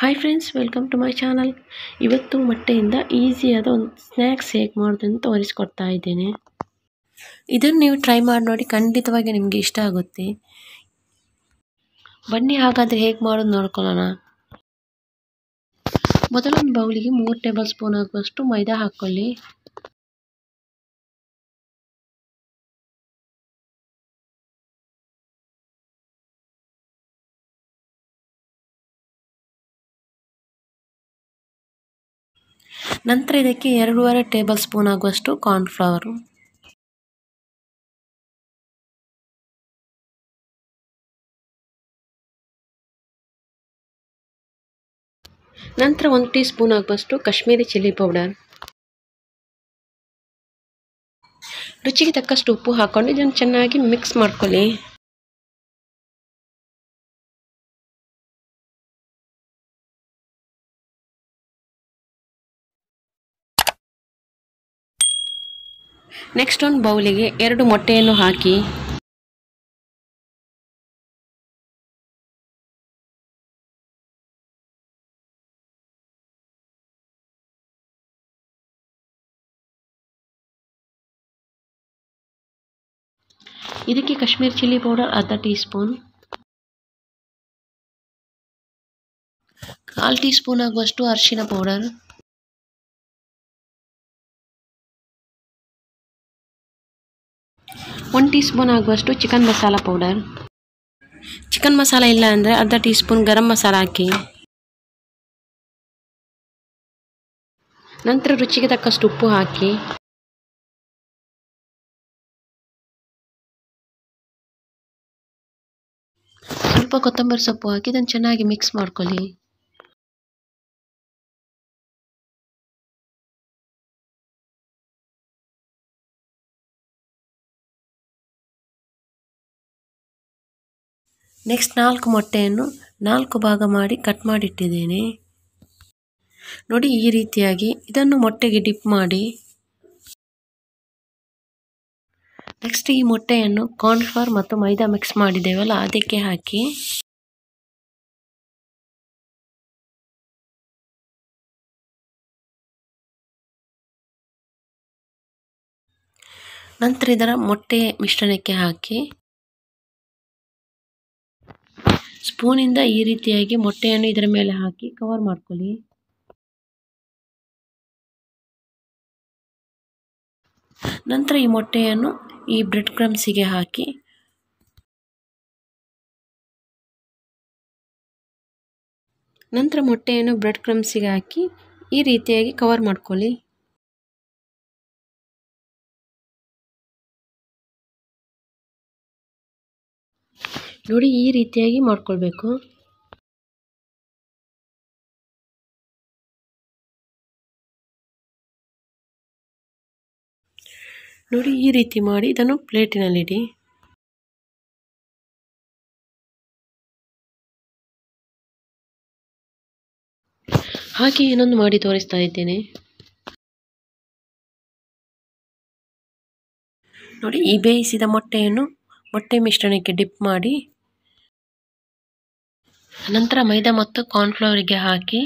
Hi friends welcome to my channel ಇವತ್ತು ಮೊಟ್ಟೆಯಿಂದ ಈಸಿಯಾದ ಒಂದು ಸ್ನ್ಯಾಕ್ಸ್ ಹೇಗೆ ಮಾಡೋದನ್ನು ತೋರಿಸ್ಕೊಡ್ತಾ ಇದ್ದೇನೆ. ಇದನ್ನು ನೀವು ಟ್ರೈ ಮಾಡಿ ನೋಡಿ, ಖಂಡಿತವಾಗಿ ನಿಮಗೆ ಇಷ್ಟ ಆಗುತ್ತೆ. ಬನ್ನಿ, ಹಾಗಾದರೆ ಹೇಗೆ ಮಾಡೋದು ನೋಡ್ಕೊಳ್ಳೋಣ. ಮೊದಲೊಂದು ಬೌಲಿಗೆ ಮೂರು ಟೇಬಲ್ ಸ್ಪೂನ್ ಆಗುವಷ್ಟು ಮೈದಾ ಹಾಕ್ಕೊಳ್ಳಿ. ನಂತರ ಇದಕ್ಕೆ ಎರಡೂವರೆ ಟೇಬಲ್ ಸ್ಪೂನ್ ಆಗುವಷ್ಟು ಕಾರ್ನ್ಫ್ಲವರು ನಂತರ ಒಂದು ಟೀ ಸ್ಪೂನ್ ಆಗುವಷ್ಟು ಕಾಶ್ಮೀರಿ ಚಿಲ್ಲಿ ಪೌಡರ್. ರುಚಿಗೆ ತಕ್ಕಷ್ಟು ಉಪ್ಪು ಹಾಕ್ಕೊಂಡು ಇದನ್ನು ಚೆನ್ನಾಗಿ ಮಿಕ್ಸ್ ಮಾಡ್ಕೊಳ್ಳಿ. ನೆಕ್ಸ್ಟ್ ಒಂದು ಬೌಲಿಗೆ ಎರಡು ಮೊಟ್ಟೆಯನ್ನು ಹಾಕಿ. ಇದಕ್ಕೆ ಕಾಶ್ಮೀರ್ ಚಿಲ್ಲಿ ಪೌಡರ್ ಅರ್ಧ ಟೀ ಸ್ಪೂನ್ ಕಾಲು ಟೀ ಸ್ಪೂನ್ ಆಗುವಷ್ಟು ಅರಿಶಿನ ಪೌಡರ್. ಒನ್ ಟೀ ಸ್ಪೂನ್ ಆಗುವಷ್ಟು chicken masala powder. Chicken masala ಇಲ್ಲ ಅಂದರೆ ಅರ್ಧ ಟೀ ಸ್ಪೂನ್ ಗರಂ ಮಸಾಲ ಹಾಕಿ. ನಂತರ ರುಚಿಗೆ ತಕ್ಕಷ್ಟು ಉಪ್ಪು ಹಾಕಿ. ಸ್ವಲ್ಪ ಕೊತ್ತಂಬರಿ ಸೊಪ್ಪು ಹಾಕಿ ಇದನ್ನು ಚೆನ್ನಾಗಿ ಮಿಕ್ಸ್ ಮಾಡ್ಕೊಳ್ಳಿ. ನೆಕ್ಸ್ಟ್ ನಾಲ್ಕು ಮೊಟ್ಟೆಯನ್ನು ನಾಲ್ಕು ಭಾಗ ಮಾಡಿ ಕಟ್ ಮಾಡಿಟ್ಟಿದ್ದೇನೆ. ನೋಡಿ ಈ ರೀತಿಯಾಗಿ ಇದನ್ನು ಮೊಟ್ಟೆಗೆ ಡಿಪ್ ಮಾಡಿ. ನೆಕ್ಸ್ಟ್ ಈ ಮೊಟ್ಟೆಯನ್ನು ಕಾರ್ನ್ಫ್ಲವರ್ ಮತ್ತು ಮೈದಾ ಮಿಕ್ಸ್ ಮಾಡಿದ್ದೇವಲ್ಲ, ಅದಕ್ಕೆ ಹಾಕಿ. ನಂತರ ಇದರ ಮೊಟ್ಟೆ ಮಿಶ್ರಣಕ್ಕೆ ಹಾಕಿ. ಸ್ಪೂನಿಂದ ಈ ರೀತಿಯಾಗಿ ಮೊಟ್ಟೆಯನ್ನು ಇದರ ಮೇಲೆ ಹಾಕಿ ಕವರ್ ಮಾಡ್ಕೊಳ್ಳಿ. ನಂತರ ಈ ಮೊಟ್ಟೆಯನ್ನು ಈ ಬ್ರೆಡ್ ಕ್ರಮ್ಸಿಗೆ ಹಾಕಿ. ನಂತರ ಮೊಟ್ಟೆಯನ್ನು ಬ್ರೆಡ್ ಕ್ರಮ್ಸಿಗೆ ಹಾಕಿ ಈ ರೀತಿಯಾಗಿ ಕವರ್ ಮಾಡ್ಕೊಳ್ಳಿ. ನೋಡಿ ಈ ರೀತಿಯಾಗಿ ಮಾಡ್ಕೊಳ್ಬೇಕು. ನೋಡಿ ಈ ರೀತಿ ಮಾಡಿ ಇದನ್ನು ಪ್ಲೇಟಿನಲ್ಲಿಡಿ. ಹಾಗೆ ಇನ್ನೊಂದು ಮಾಡಿ ತೋರಿಸ್ತಾ ಇದ್ದೇನೆ. ನೋಡಿ ಈ ಬೇಯಿಸಿದ ಮೊಟ್ಟೆಯನ್ನು ಮೊಟ್ಟೆ ಮಿಶ್ರಣಕ್ಕೆ ಡಿಪ್ ಮಾಡಿ. ನಂತರ ಮೈದಾ ಮತ್ತು ಕಾರ್ನ್ಫ್ಲವರಿಗೆ ಹಾಕಿ.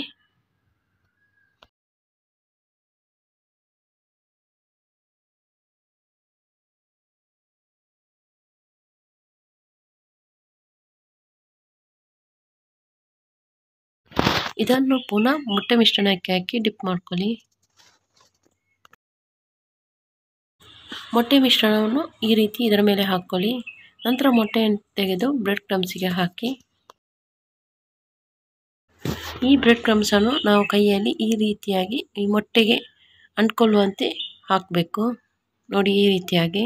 ಇದನ್ನು ಪುನಃ ಮೊಟ್ಟೆ ಮಿಶ್ರಣಕ್ಕೆ ಹಾಕಿ ಡಿಪ್ ಮಾಡ್ಕೊಳ್ಳಿ. ಮೊಟ್ಟೆ ಮಿಶ್ರಣವನ್ನು ಈ ರೀತಿ ಇದರ ಮೇಲೆ ಹಾಕ್ಕೊಳ್ಳಿ. ನಂತರ ಮೊಟ್ಟೆಯನ್ನು ತೆಗೆದು ಬ್ರೆಡ್ ಕ್ರಮ್ಸಿಗೆ ಹಾಕಿ. ಈ ಬ್ರೆಡ್ ಕ್ರಮ್ಸನ್ನು ನಾವು ಕೈಯಲ್ಲಿ ಈ ರೀತಿಯಾಗಿ ಈ ಮೊಟ್ಟೆಗೆ ಅಂಟ್ಕೊಳ್ಳುವಂತೆ ಹಾಕಬೇಕು. ನೋಡಿ ಈ ರೀತಿಯಾಗಿ.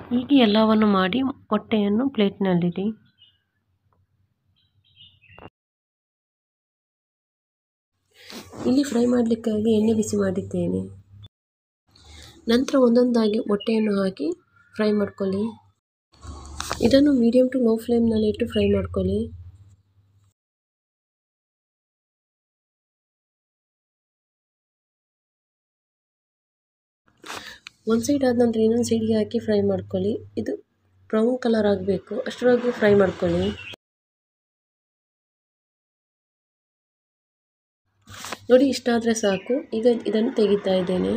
ಹೀಗೆ ಎಲ್ಲವನ್ನು ಮಾಡಿ ಮೊಟ್ಟೆಯನ್ನು ಪ್ಲೇಟ್ನಲ್ಲಿಡಿ ಇಲ್ಲಿ ಫ್ರೈ ಮಾಡಲಿಕ್ಕಾಗಿ ಎಣ್ಣೆ ಬಿಸಿ ಮಾಡಿದ್ದೇನೆ. ನಂತರ ಒಂದೊಂದಾಗಿ ಮೊಟ್ಟೆಯನ್ನು ಹಾಕಿ ಫ್ರೈ ಮಾಡ್ಕೊಳ್ಳಿ. ಇದನ್ನು ಮೀಡಿಯಮ್ ಟು ಲೋ ಫ್ಲೇಮ್ನಲ್ಲಿಟ್ಟು ಫ್ರೈ ಮಾಡ್ಕೊಳ್ಳಿ. ಒಂದು ಸೈಡ್ ಆದ ನಂತರ ಇನ್ನೊಂದು ಸೈಡ್ಗೆ ಹಾಕಿ ಫ್ರೈ ಮಾಡ್ಕೊಳ್ಳಿ. ಇದು ಬ್ರೌನ್ ಕಲರ್ ಆಗಬೇಕು. ಅಷ್ಟರವರೆಗೂ ಫ್ರೈ ಮಾಡ್ಕೊಳ್ಳಿ. ನೋಡಿ ಇಷ್ಟಾದರೆ ಸಾಕು. ಈಗ ಇದನ್ನು ತೆಗಿತಾ ಇದ್ದೇನೆ.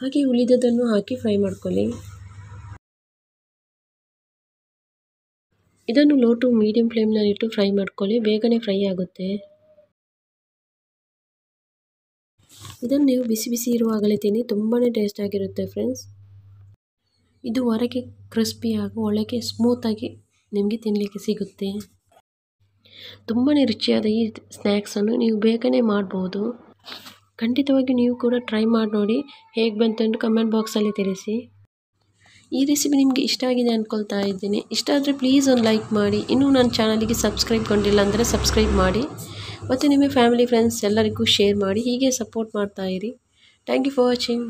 ಹಾಗೆ ಉಳಿದದನ್ನು ಹಾಕಿ ಫ್ರೈ ಮಾಡ್ಕೊಳ್ಳಿ. ಇದನ್ನು ಲೋ ಟು ಮೀಡಿಯಂ ಫ್ಲೇಮ್ನಲ್ಲಿಟ್ಟು ಫ್ರೈ ಮಾಡ್ಕೊಳ್ಳಿ. ಬೇಗನೆ ಫ್ರೈ ಆಗುತ್ತೆ. ಇದನ್ನು ನೀವು ಬಿಸಿ ಬಿಸಿ ಇರುವಾಗಲೇ ತಿನ್ನಿ. ತುಂಬಾ ಟೇಸ್ಟ್ ಆಗಿರುತ್ತೆ, ಫ್ರೆಂಡ್ಸ್. ಇದು ಹೊರಗೆ ಕ್ರಿಸ್ಪಿಯಾಗಿ ಒಳಗೆ ಸ್ಮೂತಾಗಿ ನಿಮಗೆ ತಿನ್ನಲಿಕ್ಕೆ ಸಿಗುತ್ತೆ. ತುಂಬಾ ರುಚಿಯಾದ ಈ ಸ್ನ್ಯಾಕ್ಸನ್ನು ನೀವು ಬೇಗನೆ ಮಾಡ್ಬೋದು. ಖಂಡಿತವಾಗಿ ನೀವು ಕೂಡ ಟ್ರೈ ಮಾಡಿ ನೋಡಿ. ಹೇಗೆ ಬಂತಂದು ಕಮೆಂಟ್ ಬಾಕ್ಸಲ್ಲಿ ತಿಳಿಸಿ. ಈ ರೆಸಿಪಿ ನಿಮಗೆ ಇಷ್ಟ ಆಗಿದೆ ಅಂದ್ಕೊಳ್ತಾ ಇದ್ದೀನಿ. ಇಷ್ಟ ಆದರೆ ಪ್ಲೀಸ್ ಒಂದು ಲೈಕ್ ಮಾಡಿ. ಇನ್ನೂ ನನ್ನ ಚಾನಲಿಗೆ ಸಬ್ಸ್ಕ್ರೈಬ್ ಕೊಂಡಿಲ್ಲ ಅಂದರೆ ಸಬ್ಸ್ಕ್ರೈಬ್ ಮಾಡಿ. ಮತ್ತು ನಿಮ್ಮ ಫ್ಯಾಮಿಲಿ ಫ್ರೆಂಡ್ಸ್ ಎಲ್ಲರಿಗೂ ಶೇರ್ ಮಾಡಿ. ಹೀಗೆ ಸಪೋರ್ಟ್ ಮಾಡ್ತಾಯಿರಿ ಥ್ಯಾಂಕ್ ಯು ಫಾರ್ ವಾಚಿಂಗ್